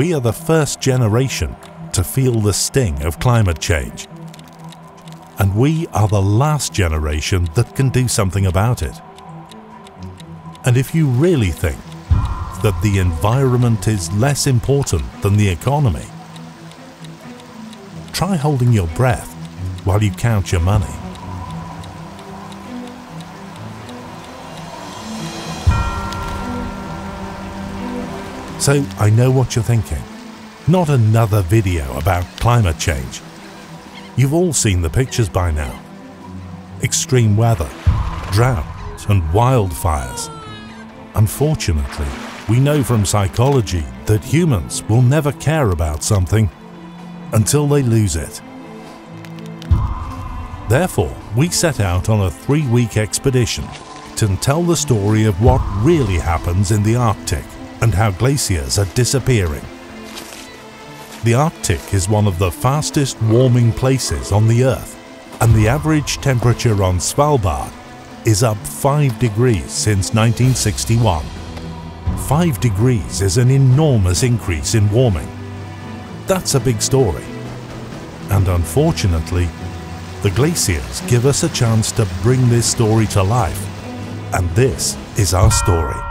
we are the first generation to feel the sting of climate change. And we are the last generation that can do something about it. And if you really think that the environment is less important than the economy, try holding your breath while you count your money. So I know what you're thinking. Not another video about climate change. You've all seen the pictures by now. Extreme weather, drought and wildfires. Unfortunately, we know from psychology that humans will never care about something until they lose it. Therefore, we set out on a three-week expedition to tell the story of what really happens in the Arctic and how glaciers are disappearing. The Arctic is one of the fastest warming places on the Earth, and the average temperature on Svalbard is up 5 degrees since 1961. 5 degrees is an enormous increase in warming. That's a big story. And unfortunately, the glaciers give us a chance to bring this story to life. And this is our story.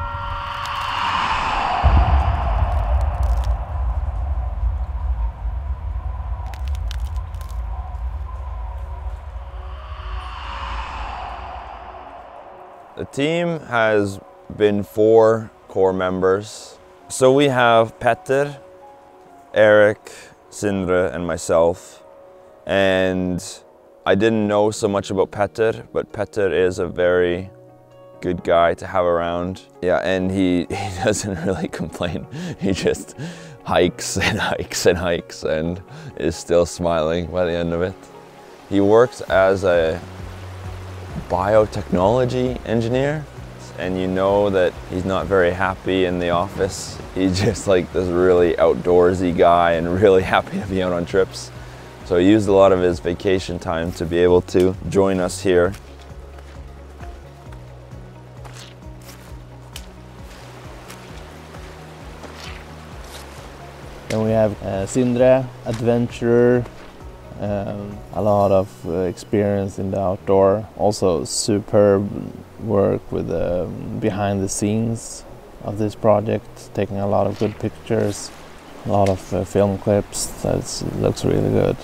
The team has been four core members. So we have Petter, Eric, Sindre, and myself. And I didn't know so much about Petter, but Petter is a very good guy to have around. Yeah, and he, he doesn't really complain. He just hikes and hikes and hikes and is still smiling by the end of it. He works as a biotechnology engineer and you know that he's not very happy in the office. He's just like this really outdoorsy guy and really happy to be out on trips. So he used a lot of his vacation time to be able to join us here. Then we have uh, Sindre, adventurer, um, a lot of uh, experience in the outdoor. Also superb work with the um, behind the scenes of this project, taking a lot of good pictures, a lot of uh, film clips. That looks really good.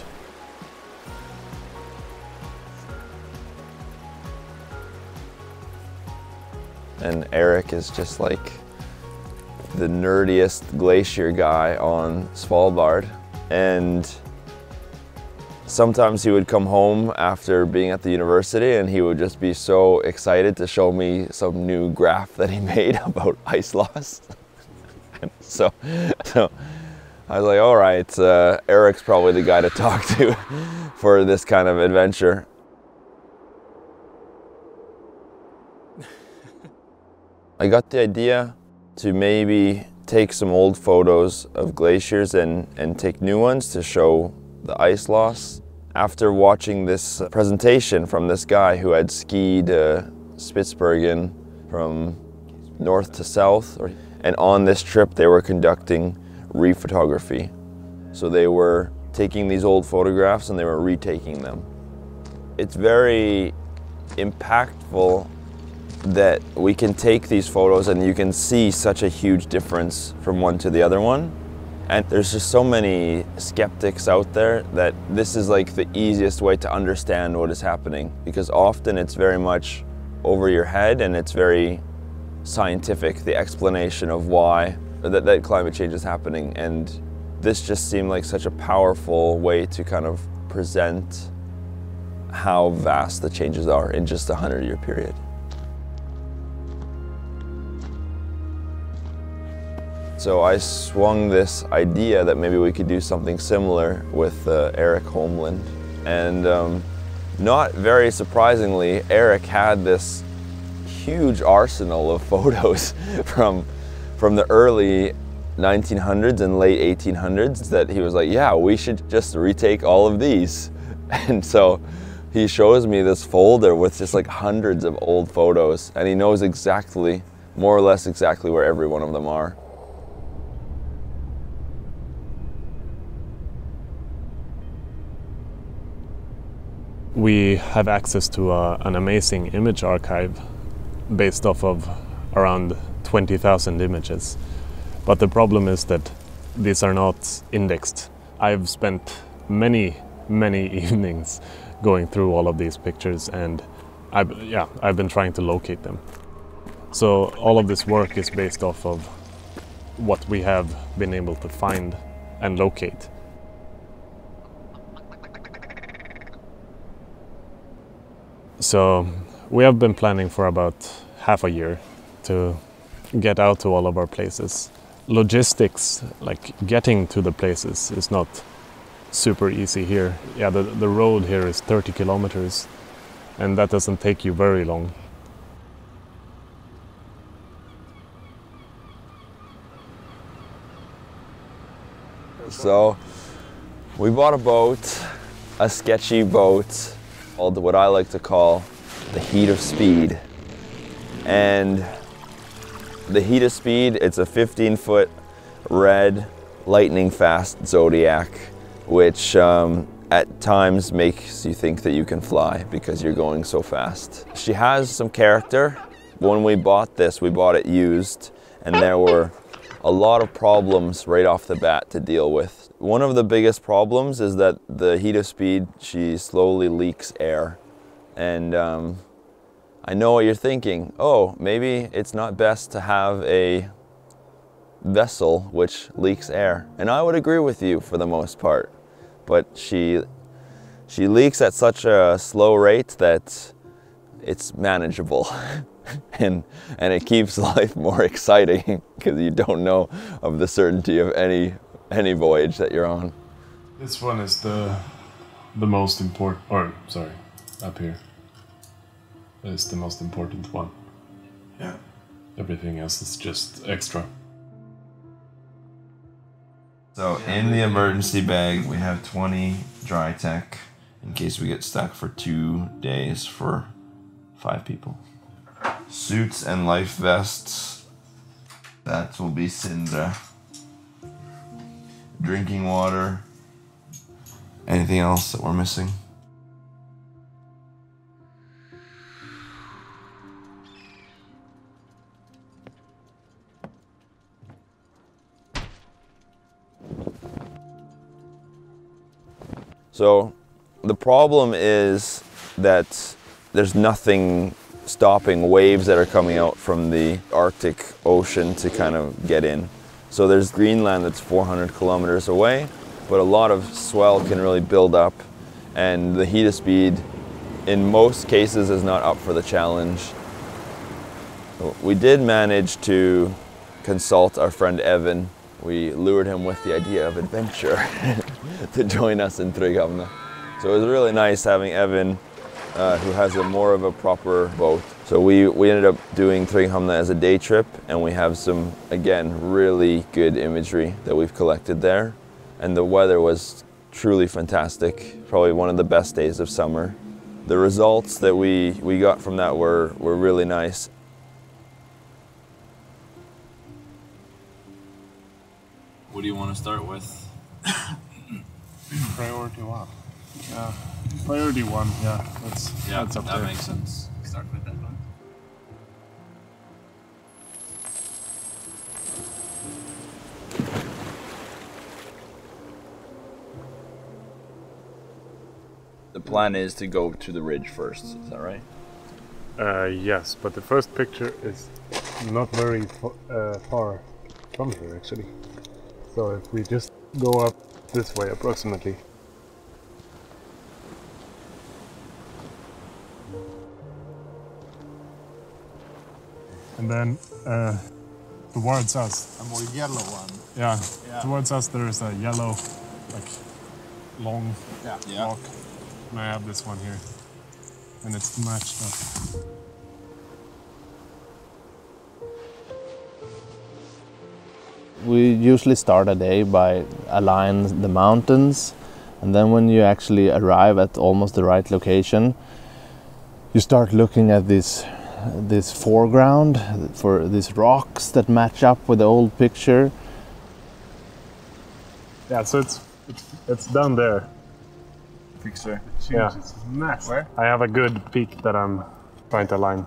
And Eric is just like the nerdiest glacier guy on Svalbard. And sometimes he would come home after being at the university and he would just be so excited to show me some new graph that he made about ice loss. so, so I was like, all right, uh, Eric's probably the guy to talk to for this kind of adventure. I got the idea to maybe take some old photos of glaciers and, and take new ones to show the ice loss. After watching this presentation from this guy who had skied uh, Spitsbergen from north to south, and on this trip they were conducting rephotography. So they were taking these old photographs and they were retaking them. It's very impactful that we can take these photos and you can see such a huge difference from one to the other one. And there's just so many skeptics out there that this is like the easiest way to understand what is happening because often it's very much over your head and it's very scientific, the explanation of why that, that climate change is happening. And this just seemed like such a powerful way to kind of present how vast the changes are in just a hundred year period. So I swung this idea that maybe we could do something similar with uh, Eric Holmlund. And um, not very surprisingly, Eric had this huge arsenal of photos from, from the early 1900s and late 1800s that he was like, yeah, we should just retake all of these. And so he shows me this folder with just like hundreds of old photos and he knows exactly, more or less exactly where every one of them are. We have access to a, an amazing image archive based off of around 20,000 images. But the problem is that these are not indexed. I've spent many, many evenings going through all of these pictures and I've, yeah, I've been trying to locate them. So all of this work is based off of what we have been able to find and locate. So we have been planning for about half a year to get out to all of our places. Logistics, like getting to the places, is not super easy here. Yeah, the, the road here is 30 kilometers, and that doesn't take you very long. So we bought a boat, a sketchy boat, called what I like to call the heat of speed. And the heat of speed, it's a 15 foot red lightning fast Zodiac, which um, at times makes you think that you can fly because you're going so fast. She has some character. When we bought this, we bought it used, and there were a lot of problems right off the bat to deal with. One of the biggest problems is that the heat of speed, she slowly leaks air. And um, I know what you're thinking. Oh, maybe it's not best to have a vessel which leaks air. And I would agree with you for the most part. But she, she leaks at such a slow rate that it's manageable. and and it keeps life more exciting because you don't know of the certainty of any any voyage that you're on. This one is the the most important or sorry, up here. Is the most important one. Yeah. Everything else is just extra. So in the emergency bag we have 20 dry tech in case we get stuck for 2 days for 5 people suits and life vests. That will be Sindre. Drinking water. Anything else that we're missing? So the problem is that there's nothing stopping waves that are coming out from the Arctic Ocean to kind of get in. So there's Greenland that's 400 kilometers away, but a lot of swell can really build up, and the heat of speed, in most cases, is not up for the challenge. We did manage to consult our friend Evan. We lured him with the idea of adventure to join us in Trygghamna. So it was really nice having Evan uh, who has a more of a proper boat. So we, we ended up doing Trygghamna as a day trip and we have some, again, really good imagery that we've collected there. And the weather was truly fantastic, probably one of the best days of summer. The results that we, we got from that were, were really nice. What do you want to start with? Priority one. Yeah. Priority one, yeah. That's Yeah, that's up that there. makes sense. Start with that one. The plan is to go to the ridge first. Is that right? Uh, yes, but the first picture is not very uh, far from here actually. So if we just go up this way approximately. And then uh, towards us, A more yellow one. yeah, Yeah. towards us there is a yellow, like long Yeah. Yeah. rock. And I have this one here, and it's matched up. We usually start a day by align the mountains, and then when you actually arrive at almost the right location, you start looking at this this foreground for these rocks that match up with the old picture. Yeah, so it's it's, it's down there. Fixer. huge. Yeah. It's massive. Where? I have a good peak that I'm trying to line.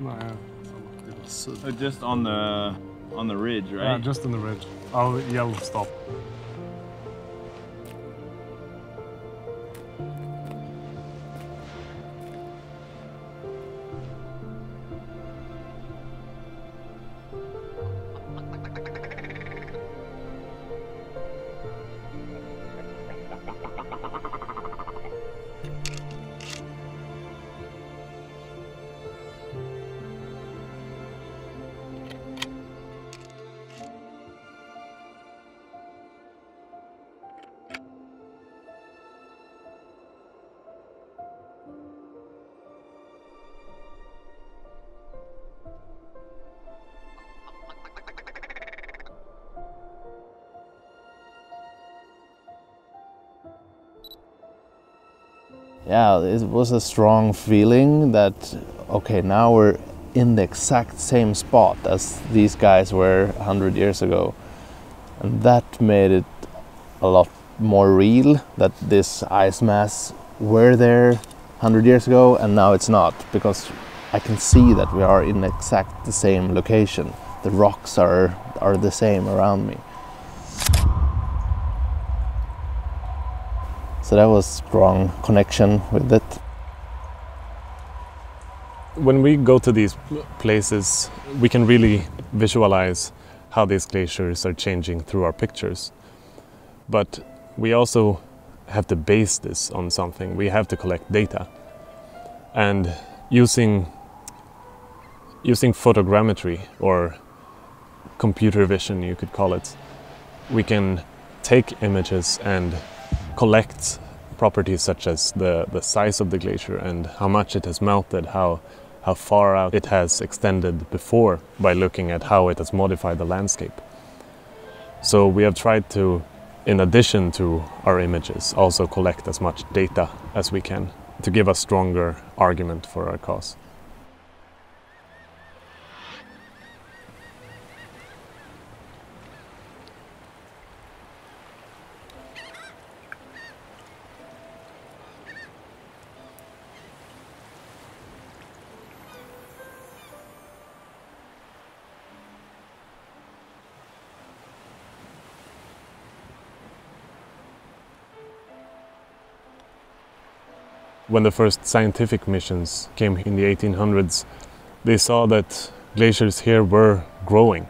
No, yeah. Det var super. Uh, Just on the on the ridge, right? Yeah, right? just on the ridge. I'll yell stop. Yeah, it was a strong feeling that okay, now we're in the exact same spot as these guys were 100 years ago. And that made it a lot more real that this ice mass were there 100 years ago and now it's not because I can see that we are in exact the same location. The rocks are are the same around me. So that was a strong connection with it. When we go to these places, we can really visualize how these glaciers are changing through our pictures. But we also have to base this on something. We have to collect data. And using using photogrammetry or computer vision you could call it, we can take images and collect properties such as the, the size of the glacier and how much it has melted, how, how far out it has extended before by looking at how it has modified the landscape. So we have tried to, in addition to our images, also collect as much data as we can to give a stronger argument for our cause. When the first scientific missions came in the 1800s, they saw that glaciers here were growing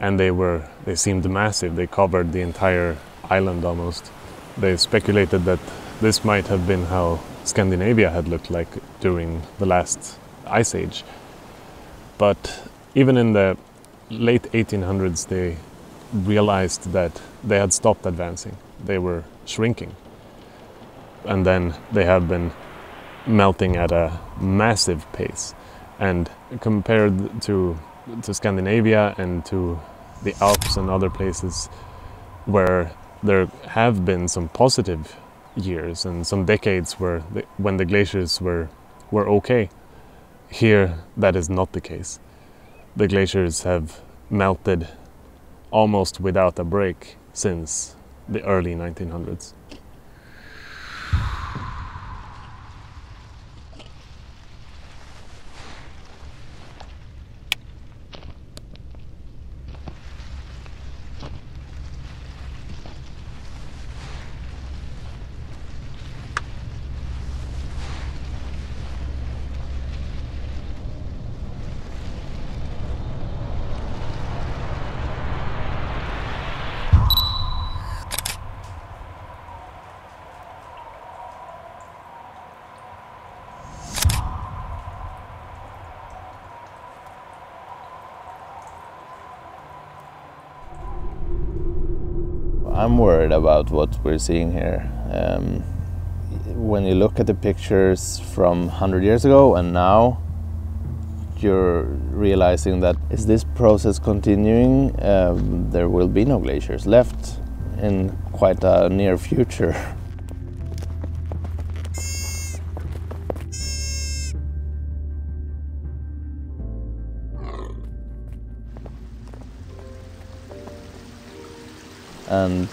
and they were they seemed massive. They covered the entire island almost. They speculated that this might have been how Scandinavia had looked like during the last ice age. But even in the late 1800s they realized that they had stopped advancing. They were shrinking. And then they have been melting at a massive pace. And compared to, to Scandinavia and to the Alps and other places where there have been some positive years and some decades where the, when the glaciers were, were okay, here that is not the case. The glaciers have melted almost without a break since the early 1900s. I'm worried about what we're seeing here. Um, when you look at the pictures from 100 years ago and now, you're realizing that is this process continuing? Um, there will be no glaciers left in quite a near future. And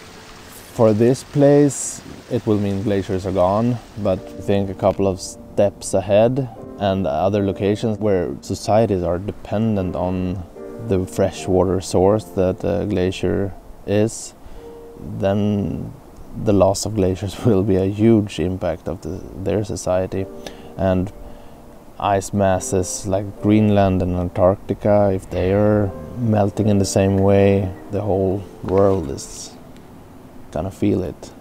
for this place, it will mean glaciers are gone, but I think a couple of steps ahead and other locations where societies are dependent on the freshwater source that a glacier is, then the loss of glaciers will be a huge impact of the, their society. And ice masses like Greenland and Antarctica, if they are melting in the same way, the whole world is gonna feel it.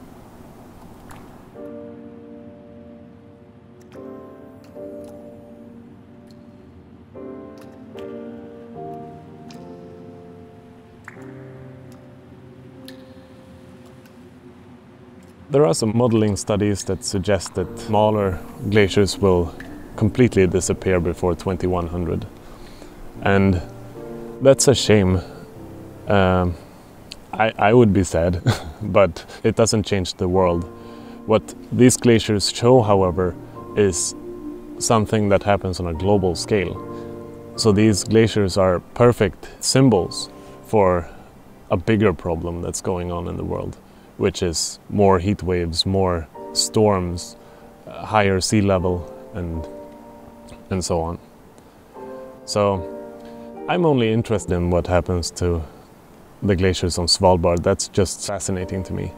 There are some modeling studies that suggest that smaller glaciers will completely disappear before 2100. And that's a shame. Um, I, I would be sad, but it doesn't change the world. What these glaciers show, however, is something that happens on a global scale. So these glaciers are perfect symbols for a bigger problem that's going on in the world, which is more heat waves, more storms, higher sea level, and and so on. So I'm only interested in what happens to the glaciers on Svalbard. That's just fascinating to me.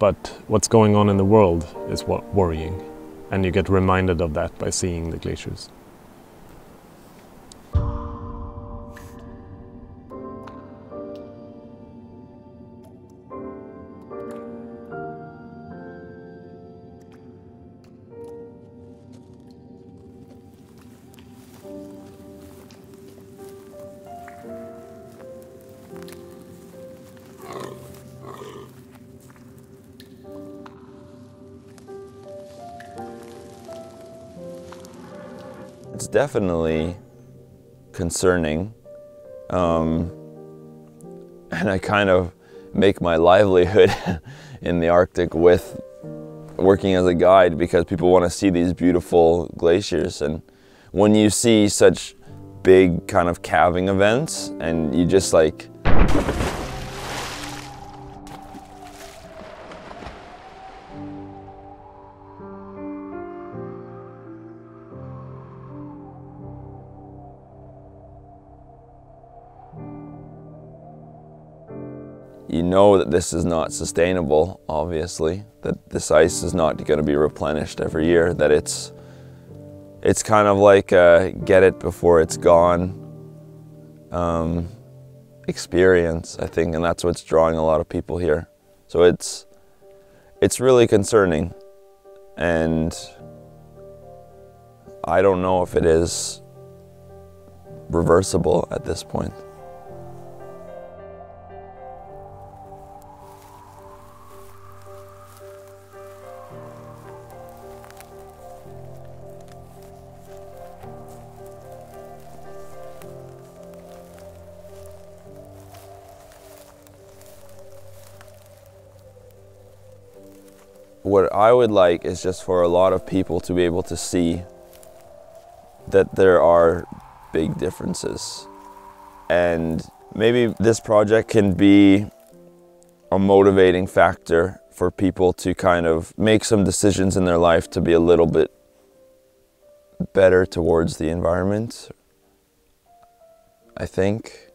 But what's going on in the world is worrying, and you get reminded of that by seeing the glaciers. It's definitely concerning. Um, and I kind of make my livelihood in the Arctic with working as a guide because people want to see these beautiful glaciers. And when you see such big kind of calving events and you just like you know that this is not sustainable, obviously, that this ice is not going to be replenished every year, that it's it's kind of like a get it before it's gone um, experience, I think, and that's what's drawing a lot of people here. So it's it's really concerning, and I don't know if it is reversible at this point. I would like is just for a lot of people to be able to see that there are big differences. And maybe this project can be a motivating factor for people to kind of make some decisions in their life to be a little bit better towards the environment. I think.